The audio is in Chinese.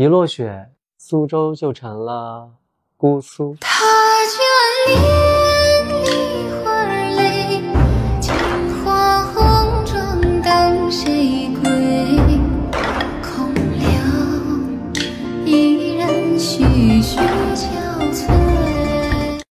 一落雪，苏州就成了姑苏。他去了。